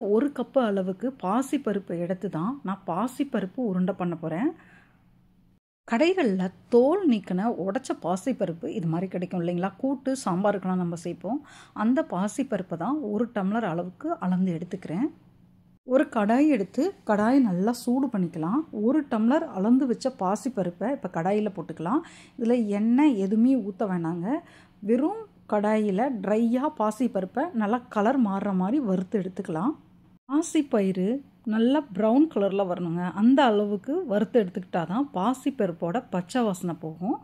ஒரு கப்பு அளவுக்கு பாசிப்பருப்பு எடுத்து தான் நான் பாசிப்பருப்பு உருண்டை பண்ண போகிறேன் கடைகளில் தோல் நீக்கின உடச்ச பாசிப்பருப்பு இது மாதிரி கிடைக்கும் இல்லைங்களா? கூட்டு சாம்பாருக்கெலாம் நம்ம சேர்ப்போம். அந்த பாசிப்பருப்பை தான் ஒரு டம்ளர் அளவுக்கு அளந்து எடுத்துக்கிறேன். ஒரு கடாய் எடுத்து கடாயை நல்லா சூடு பண்ணிக்கலாம். ஒரு டம்ளர் அளந்து வச்ச பாசிப்பருப்பை இப்போ கடாயில் போட்டுக்கலாம். இதில் எண்ணெய் எதுவுமே ஊற்ற வேணாங்க. வெறும் கடாயில் ட்ரையாக பாசிப்பருப்பை நல்லா கலர் மாறுற மாதிரி வறுத்து எடுத்துக்கலாம். பாசிப்பயிறு நல்லா ப்ரௌன் கலரில் வரணுங்க. அந்த அளவுக்கு வறுத்து எடுத்துக்கிட்டால் தான் பாசிப்பருப்போட பச்சை வாசனை போகும்.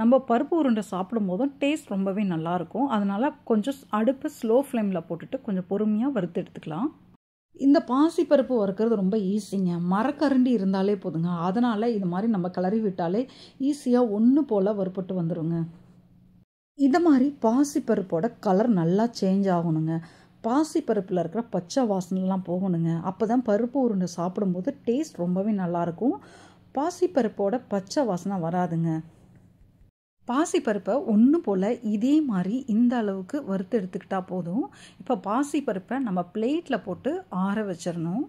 நம்ம பருப்பு உருண்டை சாப்பிடும் போதும் டேஸ்ட் ரொம்பவே நல்லாயிருக்கும். அதனால் கொஞ்சம் அடுப்பு ஸ்லோ ஃப்ளேமில் போட்டுட்டு கொஞ்சம் பொறுமையாக வறுத்து எடுத்துக்கலாம். இந்த பாசிப்பருப்பு வறுக்கிறது ரொம்ப ஈஸிங்க மரக்கரண்டி இருந்தாலே போதுங்க. அதனால் இது மாதிரி நம்ம கிளறி விட்டாலே ஈஸியாக ஒன்று போல் வறுப்பட்டு வந்துடுங்க இதை மாதிரி பாசிப்பருப்போட கலர் நல்லா சேஞ்ச் ஆகணுங்க. பாசிப்பருப்பில் இருக்கிற பச்சை வாசனைலாம் போகணுங்க. அப்போ தான் பருப்பு உருண்டை சாப்பிடும்போது டேஸ்ட் ரொம்பவே நல்லாயிருக்கும். பாசிப்பருப்போட பச்சை வாசனை வராதுங்க. பாசிப்பருப்பை ஒன்று போல் இதே மாதிரி இந்த அளவுக்கு வறுத்து எடுத்துக்கிட்டால் போதும். இப்போ பாசிப்பருப்பை நம்ம பிளேட்டில் போட்டு ஆற வச்சிடணும்.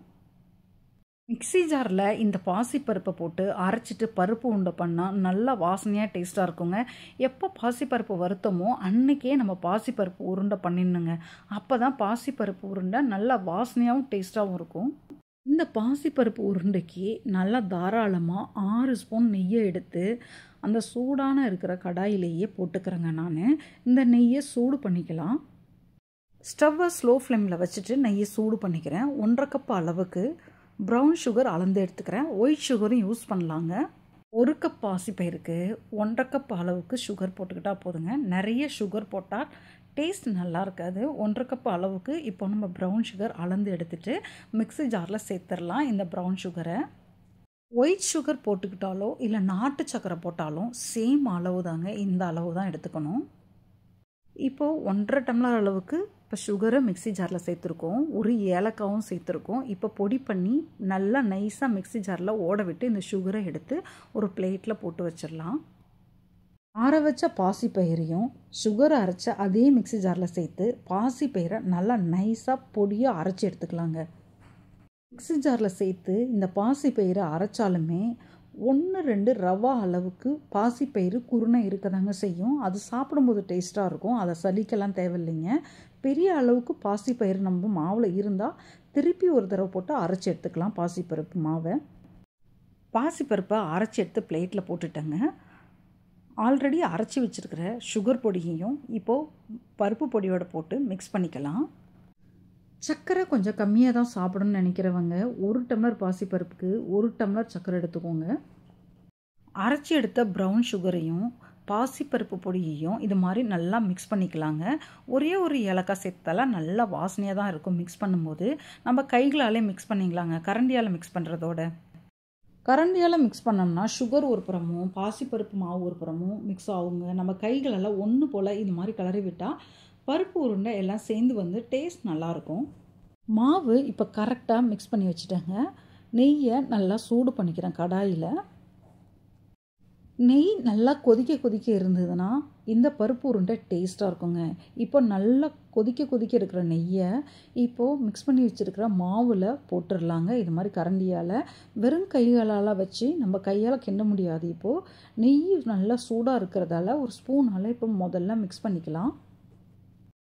மிக்சி ஜாரில் இந்த பாசிப்பருப்பை போட்டு அரைச்சிட்டு பருப்பு உண்டை பண்ணால் நல்லா வாசனையாக டேஸ்ட்டாக இருக்குங்க. எப்போ பாசிப்பருப்பு வருத்தமோ அன்றைக்கே நம்ம பாசிப்பருப்பு உருண்டை பண்ணிடணுங்க. அப்போ தான் பாசிப்பருப்பு உருண்டை நல்லா வாசனையாகவும் டேஸ்ட்டாகவும் இருக்கும். இந்த பாசிப்பருப்பு உருண்டைக்கு நல்லா தாராளமாக ஆறு ஸ்பூன் நெய்யை எடுத்து அந்த சூடான இருக்கிற கடாயிலேயே போட்டுக்கிறேங்க நான். இந்த நெய்யை சூடு பண்ணிக்கலாம். ஸ்டவ்வை ஸ்லோ ஃப்ளேமில் வச்சுட்டு நெய்யை சூடு பண்ணிக்கிறேன். ஒன்றரை கப் அளவுக்கு ப்ரௌன் சுகர் அளந்து எடுத்துக்கிறேன். ஒயிட் சுகரும் யூஸ் பண்ணலாங்க. ஒரு கப் பாசிப்பயிருக்கு ஒன்றரை கப் அளவுக்கு சுகர் போட்டுக்கிட்டால் போதுங்க. நிறைய சுகர் போட்டால் டேஸ்ட் நல்லா இருக்காது. ஒன்றரை கப் அளவுக்கு இப்போ நம்ம ப்ரௌன் சுகர் அளந்து எடுத்துகிட்டு மிக்ஸி ஜாரில் சேர்த்துடலாம் இந்த ப்ரௌன் சுகரை ஒயிட் சுகர் போட்டுக்கிட்டாலோ இல்லை நாட்டு சக்கரை போட்டாலும் சேம் அளவு தாங்க இந்த அளவு தான் எடுத்துக்கணும். இப்போது ஒன்றரை டம்ளர் அளவுக்கு இப்போ சுகரை மிக்ஸி ஜாரில் சேர்த்துருக்கோம். ஒரு ஏலக்காவும் சேர்த்துருக்கோம். இப்போ பொடி பண்ணி நல்லா நைஸாக மிக்ஸி ஜாரில் ஓட விட்டு இந்த சுகரை எடுத்து ஒரு பிளேட்டில் போட்டு வச்சிடலாம். ஆற வச்ச பாசிப்பயிரையும் சுகரை அரைச்ச அதே மிக்ஸி ஜாரில் சேர்த்து பாசிப்பயிரை நல்லா நைஸாக பொடியாக அரைச்சி எடுத்துக்கலாங்க. மிக்ஸி ஜாரில் சேர்த்து இந்த பாசிப்பயிரை அரைச்சாலுமே ஒன்று ரெண்டு ரவா அளவுக்கு பாசிப்பயிறு குருணை இருக்க தாங்க செய்யும். அது சாப்பிடும்போது டேஸ்ட்டாக இருக்கும். அதை சலிக்கலாம் தேவையில்லைங்க. பெரிய அளவுக்கு பாசிப்பயிறு நம்ம மாவில் இருந்தால் திருப்பி ஒரு தடவை போட்டு அரைச்சி எடுத்துக்கலாம் பாசிப்பருப்பு மாவை. பாசிப்பருப்பை அரைச்சி எடுத்து பிளேட்டில் போட்டுட்டேங்க. ஆல்ரெடி அரைச்சி வச்சுருக்கிற சுகர் பொடியையும் இப்போது பருப்பு பொடியோடு போட்டு மிக்ஸ் பண்ணிக்கலாம். சர்க்கரை கொஞ்சம் கம்மியாக தான் சாப்பிடணும்னு நினைக்கிறவங்க ஒரு டம்ளர் பாசிப்பருப்புக்கு ஒரு டம்ளர் சர்க்கரை எடுத்துக்கோங்க. அரைச்சி எடுத்த ப்ரௌன் சுகரையும் பாசிப்பருப்பு பொடியையும் இது மாதிரி நல்லா மிக்ஸ் பண்ணிக்கலாங்க. ஒரே ஒரு ஏலக்காய் சேர்த்தாலாம் நல்லா வாசனையாக தான் இருக்கும் மிக்ஸ் பண்ணும்போது. நம்ம கைகளாலே மிக்ஸ் பண்ணிக்கலாங்க. கரண்டியால் மிக்ஸ் பண்ணுறதோட கரண்டியால் மிக்ஸ் பண்ணோம்னா சுகர் ஒரு புறமும் பாசிப்பருப்பு மாவு ஒரு புறமும் மிக்ஸ் ஆகுங்க. நம்ம கைகளெல்லாம் ஒன்று போல் இது மாதிரி கிளறி விட்டால் பருப்பு உருண்டை எல்லாம் சேர்ந்து வந்து டேஸ்ட் நல்லாயிருக்கும் மாவு இப்போ கரெக்டாக மிக்ஸ் பண்ணி வச்சுட்டேங்க. நெய்யை நல்லா சூடு பண்ணிக்கிறேன் கடாயில். நெய் நல்லா கொதிக்க கொதிக்க இருந்ததுன்னா இந்த பருப்பு உருண்டை டேஸ்ட்டாக இருக்குங்க. இப்போ நல்லா கொதிக்க கொதிக்க இருக்கிற நெய்யை இப்போது மிக்ஸ் பண்ணி வச்சுருக்கிற மாவில் போட்டுடலாங்க இது மாதிரி கரண்டியால். வெறும் கைகளால் வச்சு நம்ம கையால் கிண்ட முடியாது இப்போது நெய் நல்லா சூடாக இருக்கிறதால ஒரு ஸ்பூனால் இப்போ முதல்ல மிக்ஸ் பண்ணிக்கலாம்.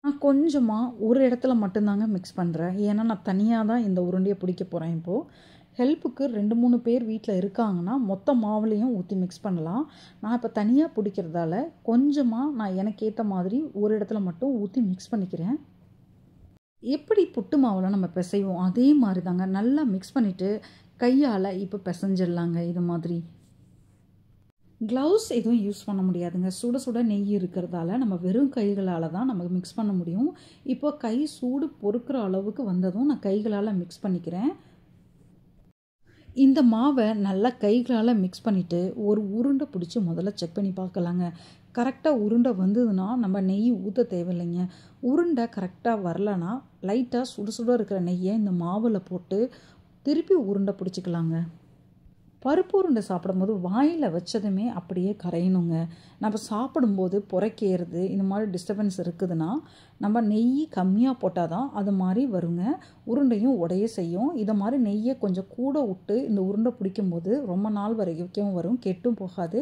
நான் கொஞ்சமாக ஒரு இடத்துல மட்டும்தாங்க மிக்ஸ் பண்ணுறேன் ஏன்னா நான் தனியாக தான் இந்த உருண்டையை பிடிக்க போகிறேன் இப்போது ஹெல்ப்புக்கு ரெண்டு மூணு பேர் வீட்டில் இருக்காங்கன்னா மொத்த மாவுலேயும் ஊற்றி மிக்ஸ் பண்ணலாம். நான் இப்போ தனியாக பிடிக்கிறதால கொஞ்சமாக நான் எனக்கு ஏற்ற மாதிரி ஒரு இடத்துல மட்டும் ஊற்றி மிக்ஸ் பண்ணிக்கிறேன். எப்படி புட்டு மாவில் நம்ம பிசைவோம்? அதே மாதிரி தாங்க நல்லா மிக்ஸ் பண்ணிவிட்டு கையால் இப்போ பிசைஞ்சிடலாங்க இது மாதிரி. க்ளவுஸ் எதுவும் யூஸ் பண்ண முடியாதுங்க. சுட சுட நெய் இருக்கிறதால நம்ம வெறும் கைகளால் தான் நம்ம மிக்ஸ் பண்ண முடியும். இப்போ கை சூடு பொறுக்கிற அளவுக்கு வந்ததும் நான் கைகளால் மிக்ஸ் பண்ணிக்கிறேன். இந்த மாவை நல்லா கைகளால் மிக்ஸ் பண்ணிவிட்டு ஒரு உருண்டை பிடிச்சி முதல்ல செக் பண்ணி பார்க்கலாங்க. கரெக்டாக உருண்டை வந்ததுன்னா நம்ம நெய் ஊற்ற தேவையில்லைங்க. உருண்டை கரெக்டாக வரலனா லைட்டாக சுட சுட இருக்கிற நெய்யை இந்த மாவில் போட்டு திருப்பி உருண்டை பிடிச்சிக்கலாங்க. பருப்பு உருண்டை சாப்பிடும்போது வாயில் வச்சதுமே அப்படியே கரையணுங்க. நம்ம சாப்பிடும்போது புரைக்கேறுது இந்த மாதிரி டிஸ்டர்பன்ஸ் இருக்குதுன்னா நம்ம நெய் கம்மியாக போட்டால் தான் அது மாதிரி வருங்க. உருண்டையும் உடைய செய்யும். இதை மாதிரி நெய்யை கொஞ்சம் கூட விட்டு இந்த உருண்டை பிடிக்கும்போது ரொம்ப நாள் வரைக்கும் வரும் கெட்டும் போகாது.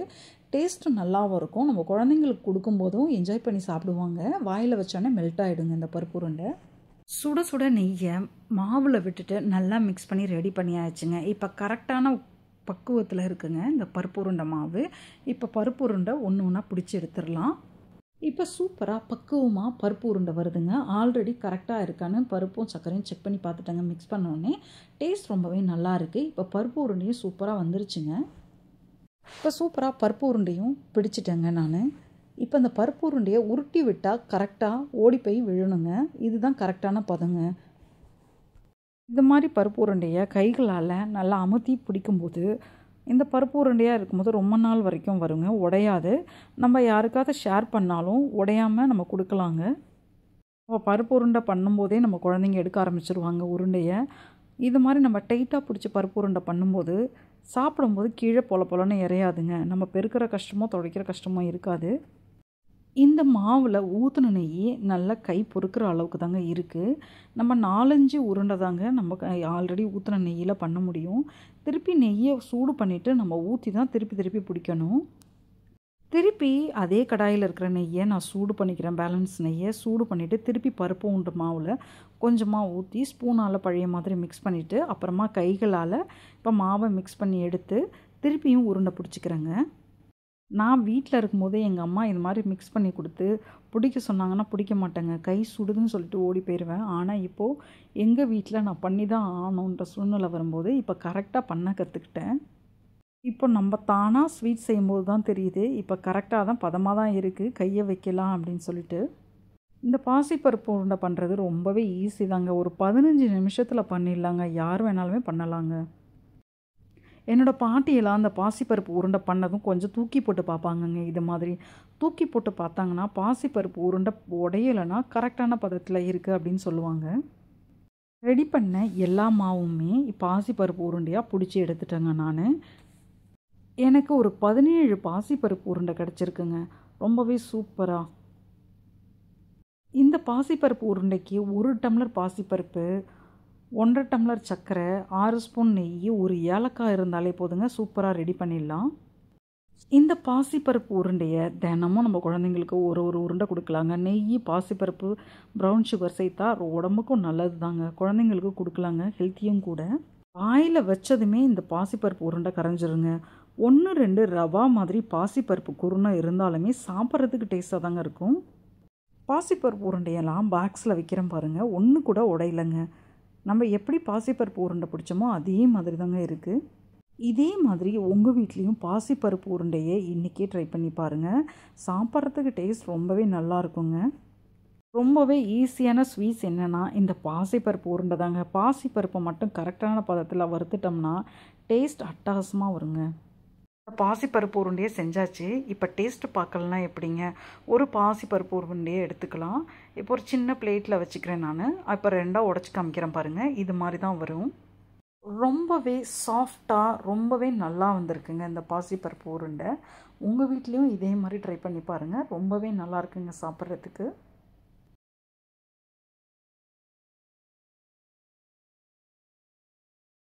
டேஸ்ட்டும் நல்லாவும் இருக்கும். நம்ம குழந்தைங்களுக்கு கொடுக்கும்போதும் என்ஜாய் பண்ணி சாப்பிடுவாங்க. வாயில் வச்சோன்னே மெல்ட் ஆகிடுங்க இந்த பருப்பு உருண்டை. சுட சுட நெய்யை மாவில் விட்டுட்டு நல்லா மிக்ஸ் பண்ணி ரெடி பண்ணியாச்சுங்க. இப்போ கரெக்டான பக்குவத்தில் இருக்குங்க. இந்த பருப்பு உருண்டை மாவு. இப்போ பருப்பு உருண்டை ஒன்று ஒன்றா பிடிச்சி எடுத்துடலாம். இப்போ சூப்பராக பக்குவமாக பருப்பு உருண்டை வருதுங்க ஆல்ரெடி கரெக்டாக இருக்கான்னு பருப்பும் சர்க்கரையும் செக் பண்ணி பார்த்துட்டேங்க. மிக்ஸ் பண்ணோடனே டேஸ்ட் ரொம்பவே நல்லா இருக்குது இப்போ பருப்பு உருண்டையும் சூப்பராக வந்துருச்சுங்க. இப்போ சூப்பராக பருப்பு உருண்டையும் பிடிச்சிட்டேங்க நான். இப்போ இந்த பருப்பு உருண்டையை உருட்டி விட்டால் கரெக்டாக ஓடி போய் விழணுங்க. இதுதான் கரெக்டான பதங்க. இந்த மாதிரி பருப்பு உருண்டையை கைகளால் நல்லா அமுத்தி பிடிக்கும்போது இந்த பருப்பு உருண்டையாக இருக்கும்போது ரொம்ப நாள் வரைக்கும் வருங்க. உடையாது. நம்ம யாருக்காவது ஷேர் பண்ணாலும் உடையாமல் நம்ம கொடுக்கலாங்க. நம்ம பருப்பு உருண்டை பண்ணும்போதே நம்ம குழந்தைங்க எடுக்க ஆரம்பிச்சிருவாங்க உருண்டையை. இது மாதிரி நம்ம டைட்டாக பிடிச்சி பருப்பு உருண்டை பண்ணும்போது சாப்பிடும்போது கீழே பொல பொலன்னு இறையாதுங்க. நம்ம பெருக்கிற கஷ்டமோ துடைக்கிற கஷ்டமோ இருக்காது. இந்த மாவில் ஊற்றின நெய் நல்லா கை பொறுக்கிற அளவுக்கு தாங்க இருக்குது நம்ம நாலஞ்சு உருண்டை தாங்க நம்ம ஆல்ரெடி ஊற்றின நெய்யில் பண்ண முடியும். திருப்பி நெய்யை சூடு பண்ணிவிட்டு நம்ம ஊற்றி தான் திருப்பி திருப்பி பிடிக்கணும். திருப்பி அதே கடாயில் இருக்கிற நெய்யை நான் சூடு பண்ணிக்கிறேன் பேலன்ஸ் நெய்யை சூடு பண்ணிவிட்டு திருப்பி பருப்பு உண்டு மாவில் கொஞ்சமாக ஊற்றி ஸ்பூனால் பழைய மாதிரி மிக்ஸ் பண்ணிவிட்டு அப்புறமா கைகளால் இப்போ மாவை மிக்ஸ் பண்ணி எடுத்து திருப்பியும் உருண்டை பிடிச்சிக்கிறேங்க. நான் வீட்டில் இருக்கும்போது எங்கள் அம்மா இது மாதிரி மிக்ஸ் பண்ணி கொடுத்து பிடிக்க சொன்னாங்கன்னா பிடிக்க மாட்டேங்க. கை சுடுதுன்னு சொல்லிட்டு ஓடி போயிடுவேன் ஆனால் இப்போது எங்கள் வீட்டில் நான் பண்ணி தான் ஆகணுன்ற சூழ்நிலை வரும்போது இப்போ கரெக்டாக பண்ண கற்றுக்கிட்டேன் இப்போ நம்ம தானாக ஸ்வீட் செய்யும்போது தான் தெரியுது. இப்போ கரெக்டாக தான் பதமாக தான் இருக்குது கையை வைக்கலாம் அப்படின்னு சொல்லிட்டு. இந்த பாசிப்பருப்பு உருண்டை பண்ணுறது ரொம்பவே ஈஸி தாங்க. ஒரு பதினஞ்சு நிமிஷத்தில் பண்ணிடலாங்க. யார் வேணாலுமே பண்ணலாங்க. என்னோடய பாட்டியெல்லாம் அந்த பாசிப்பருப்பு உருண்டை பண்ணதும் கொஞ்சம் தூக்கி போட்டு பார்ப்பாங்கங்க. இது மாதிரி தூக்கி போட்டு பார்த்தாங்கன்னா பாசிப்பருப்பு உருண்டை உடையலைன்னா கரெக்டான பதத்தில் இருக்குது அப்படின்னு சொல்லுவாங்க. ரெடி பண்ண எல்லா மாவுமே பாசிப்பருப்பு உருண்டையாக பிடிச்சி எடுத்துட்டேங்க நான். எனக்கு ஒரு பதினேழு பாசிப்பருப்பு உருண்டை கிடச்சிருக்குங்க. ரொம்பவே சூப்பராக இந்த பாசிப்பருப்பு உருண்டைக்கு ஒரு டம்ளர் பாசிப்பருப்பு ஒன்றரை டம்ளர் சர்க்கரை ஆறு ஸ்பூன் நெய் ஒரு ஏலக்காய் இருந்தாலே போதுங்க சூப்பராக ரெடி பண்ணிடலாம். இந்த பாசிப்பருப்பு உருண்டையை தினமும் நம்ம குழந்தைங்களுக்கு ஒரு ஒரு உருண்டை கொடுக்கலாங்க. நெய் பாசிப்பருப்பு ப்ரௌன் சுகர் சேர்த்தா உடம்புக்கும் நல்லது தாங்க குழந்தைங்களுக்கு கொடுக்கலாங்க ஹெல்த்தியும் கூட. வாயில் வச்சதுமே இந்த பாசிப்பருப்பு உருண்டை கரைஞ்சிருங்க. ஒன்று ரெண்டு ரவா மாதிரி பாசிப்பருப்பு குருணை இருந்தாலுமே சாப்பிட்றதுக்கு டேஸ்ட்டாக தாங்க இருக்கும். பாசிப்பருப்பு உருண்டையெல்லாம் பாக்ஸில் வைக்கிறேன் பாருங்கள் ஒன்று கூட உடையலைங்க. நம்ம எப்படி பாசிப்பருப்பு உருண்டை பிடிச்சோமோ அதே மாதிரி தாங்க இருக்குது இதே மாதிரி உங்கள் வீட்லேயும் பாசிப்பருப்பு உருண்டையை இன்றைக்கே ட்ரை பண்ணி பாருங்கள் சாப்பிட்றதுக்கு டேஸ்ட் ரொம்பவே நல்லா இருக்குங்க. ரொம்பவே ஈஸியான ஸ்வீட்ஸ் என்னென்னா இந்த பாசிப்பருப்பு உருண்டை தாங்க. பாசிப்பருப்பை மட்டும் கரெக்டான பதத்தில் வறுத்துட்டோம்னா டேஸ்ட் அட்டகாசமாக வருங்க. பாசிப்பருப்பு உருண்டையே செஞ்சாச்சு. இப்போ டேஸ்ட்டு பார்க்கலனா எப்படிங்க? ஒரு பாசிப்பருப்பு உருண்டையே எடுத்துக்கலாம். இப்போ ஒரு சின்ன பிளேட்டில் வச்சுக்கிறேன் நான். இப்போ ரெண்டாக உடச்சி காமிக்கிறேன் பாருங்கள் இது மாதிரி தான் வரும். ரொம்பவே சாஃப்டாக ரொம்பவே நல்லா வந்திருக்குங்க இந்த பாசிப்பருப்பு உருண்டை. உங்கள் வீட்லேயும் இதே மாதிரி ட்ரை பண்ணி பாருங்கள் ரொம்பவே நல்லா இருக்குங்க சாப்பிட்றதுக்கு.